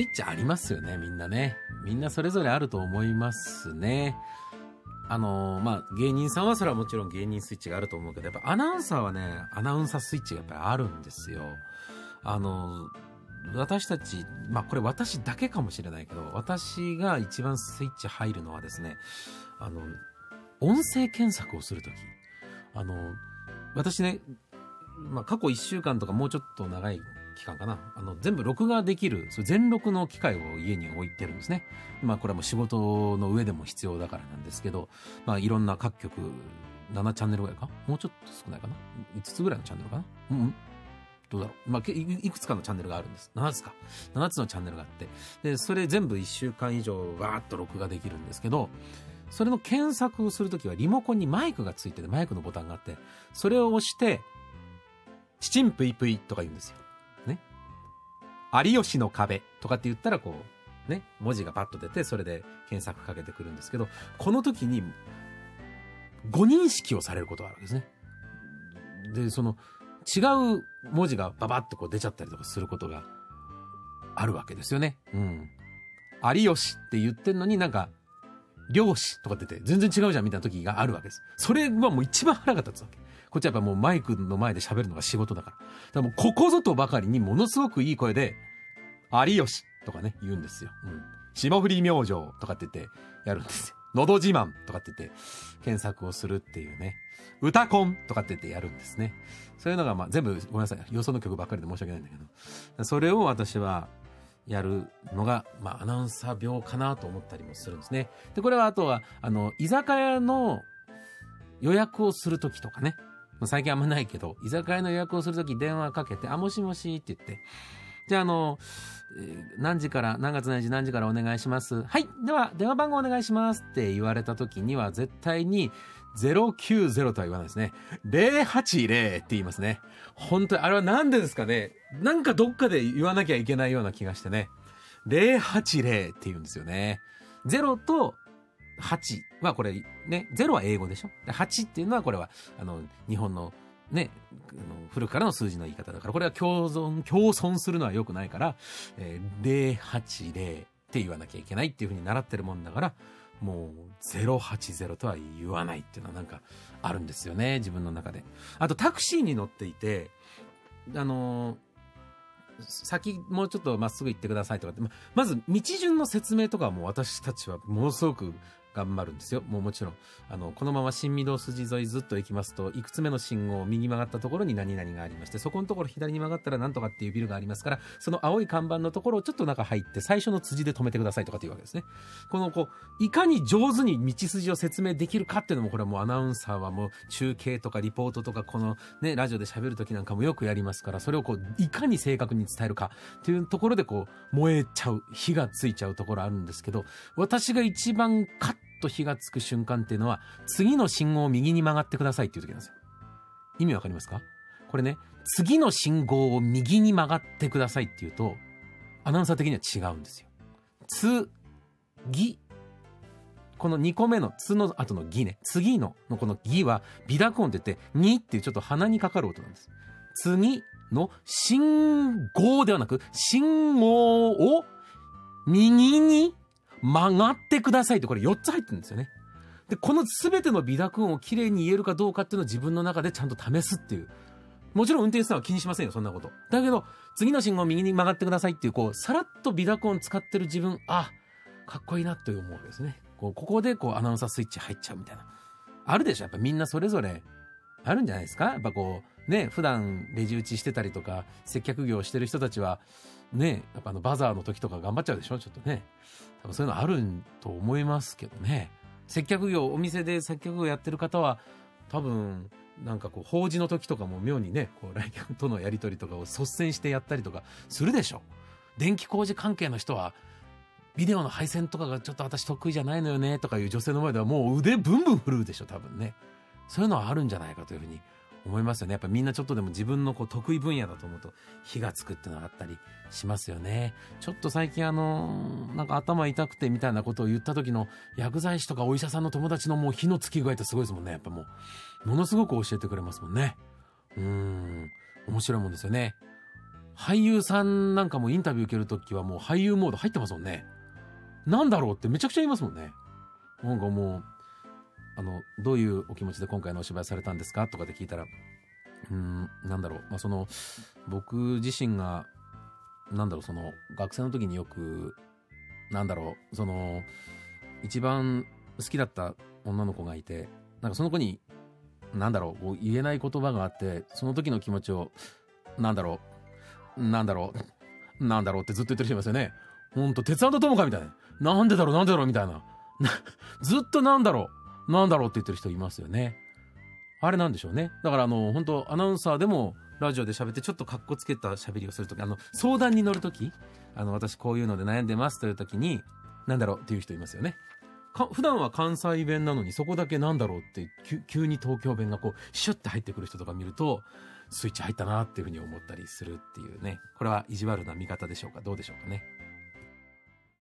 スイッチありますよね、みんなね。みんなそれぞれあると思いますね。あのー、まあ、芸人さんはそれはもちろん芸人スイッチがあると思うけど、やっぱアナウンサーはね、アナウンサースイッチがやっぱりあるんですよ。あのー、私たち、まあこれ私だけかもしれないけど、私が一番スイッチ入るのはですね、あの、音声検索をするとき、あの、私ね、まあ過去1週間とかもうちょっと長い期間かな。あの、全部録画できる、そ全録の機械を家に置いてるんですね。まあ、これはもう仕事の上でも必要だからなんですけど、まあ、いろんな各局、7チャンネルぐらいか？もうちょっと少ないかな ?5 つぐらいのチャンネルかな？うんどうだろう？まあ、いくつかのチャンネルがあるんです。7つか。7つのチャンネルがあって。で、それ全部1週間以上わーっと録画できるんですけど、それの検索をするときはリモコンにマイクがついてて、マイクのボタンがあって、それを押して、チチンプイプイとか言うんですよ。有吉の壁とかって言ったらこう、ね、文字がパッと出て、それで検索かけてくるんですけど、この時に、誤認識をされることがあるわけですね。で、その、違う文字がババッとこう出ちゃったりとかすることがあるわけですよね。うん。有吉って言ってんのになんか、漁師とか出て全然違うじゃんみたいな時があるわけです。それはもう一番腹が立つわけ。こっちはやっぱもうマイクの前で喋るのが仕事だから。だからもうここぞとばかりにものすごくいい声で、有吉とかね、言うんですよ。うん。霜降り明星とかって言ってやるんですよ。のど自慢とかって言って検索をするっていうね。歌コンとかって言ってやるんですね。そういうのがまあ全部ごめんなさい。よその曲ばっかりで申し訳ないんだけど。それを私はやるのが、まあアナウンサー病かなと思ったりもするんですね。で、これはあとは、あの、居酒屋の予約をするときとかね。ま最近あんまないけど、居酒屋の予約をするとき電話かけて、あ、もしもしって言って、じゃあ、あの、何時から、何月何時何時からお願いします。はい。では、電話番号お願いしますって言われた時には、絶対に090とは言わないですね。080って言いますね。本当に、あれはなんでですかね。なんかどっかで言わなきゃいけないような気がしてね。080って言うんですよね。0と8はこれね、0は英語でしょ ?8 っていうのはこれは、あの、日本のね、古くからの数字の言い方だから、これは共存、共存するのは良くないから、えー、080って言わなきゃいけないっていうふうに習ってるもんだから、もう080とは言わないっていうのはなんかあるんですよね、自分の中で。あとタクシーに乗っていて、あのー先もうちょっとまっすぐ行ってくださいとかって、ままず道順の説明とかも私たちはものすごく頑張るんですよ。もうもちろん。あの、このまま新御堂筋沿いずっと行きますと、いくつ目の信号を右曲がったところに何々がありまして、そこのところ左に曲がったら何とかっていうビルがありますから、その青い看板のところをちょっと中入って、最初の辻で止めてくださいとかっていうわけですね。この、こう、いかに上手に道筋を説明できるかっていうのも、これはもうアナウンサーはもう中継とかリポートとか、このね、ラジオで喋るときなんかもよくやりますから、それをこう、いかに正確に伝えるかっていうところでこう、燃えちゃう、火がついちゃうところあるんですけど、私が一番カッと火がつく瞬間っていうのは、次の信号を右に曲がってくださいっていう時なんですよ。意味わかりますか？これね、次の信号を右に曲がってくださいっていうと、アナウンサー的には違うんですよ。つ、ぎ、この2個目のつの後のぎね。次ののこのぎは、微濁音って言って、にっていうちょっと鼻にかかる音なんです。次の信号ではなく、信号を右に曲がってくださいってこれ4つ入ってるんですよね。で、この全ての微濁音をきれいに言えるかどうかっていうのを自分の中でちゃんと試すっていう。もちろん運転手さんは気にしませんよ、そんなこと。だけど、次の信号を右に曲がってくださいっていう、こう、さらっと微濁音使ってる自分、あ、かっこいいなって思うわけですね。こう、ここでこう、アナウンサースイッチ入っちゃうみたいな。あるでしょやっぱみんなそれぞれ、あるんじゃないですか？やっぱこう、ね、普段レジ打ちしてたりとか、接客業してる人たちは、ね、やっぱあのバザーの時とか頑張っちゃうでしょちょっとね。多分そういうのあると思いますけどね。接客業、お店で接客業やってる方は、多分、なんかこう、法事の時とかも妙にね、こう、来客とのやりとりとかを率先してやったりとかするでしょ。電気工事関係の人は、ビデオの配線とかがちょっと私得意じゃないのよね、とかいう女性の前ではもう腕ブンブン振るうでしょ、多分ね。そういうのはあるんじゃないかというふうに思いますよね。やっぱみんなちょっとでも自分のこう得意分野だと思うと火がつくっていうのがあったりしますよね。ちょっと最近あの、なんか頭痛くてみたいなことを言った時の薬剤師とかお医者さんの友達のもう火のつき具合ってすごいですもんね。やっぱもう、ものすごく教えてくれますもんね。うん、面白いもんですよね。俳優さんなんかもインタビュー受けるときはもう俳優モード入ってますもんね。なんだろうってめちゃくちゃ言いますもんね。なんかもう、あの、どういうお気持ちで今回のお芝居されたんですか？とかで聞いたら、うん、なんだろう。まあ、その、僕自身が、なんだろう、その、学生の時によく、なんだろう、その、一番好きだった女の子がいて、なんかその子に、なんだろう、こう言えない言葉があって、その時の気持ちを、なんだろう、なんだろう、なんだろうってずっと言ってる人いますよね。ほんと、鉄腕と友かみたいな。なんでだろう、なんでだろうみたいな。ずっとなんだろう、なんだろうって言ってる人いますよね。あれなんでしょうね。だからあの、本当アナウンサーでも、ラジオで喋ってちょっと格好つけた喋りをするとき、あの、相談に乗るとき、あの、私こういうので悩んでますというときに、なんだろうっていう人いますよね。か普段は関西弁なのにそこだけなんだろうって急に東京弁がこうシュッて入ってくる人とか見るとスイッチ入ったなっていうふうに思ったりするっていうねこれは意地悪な見方でしょうか？どうでしょうかね？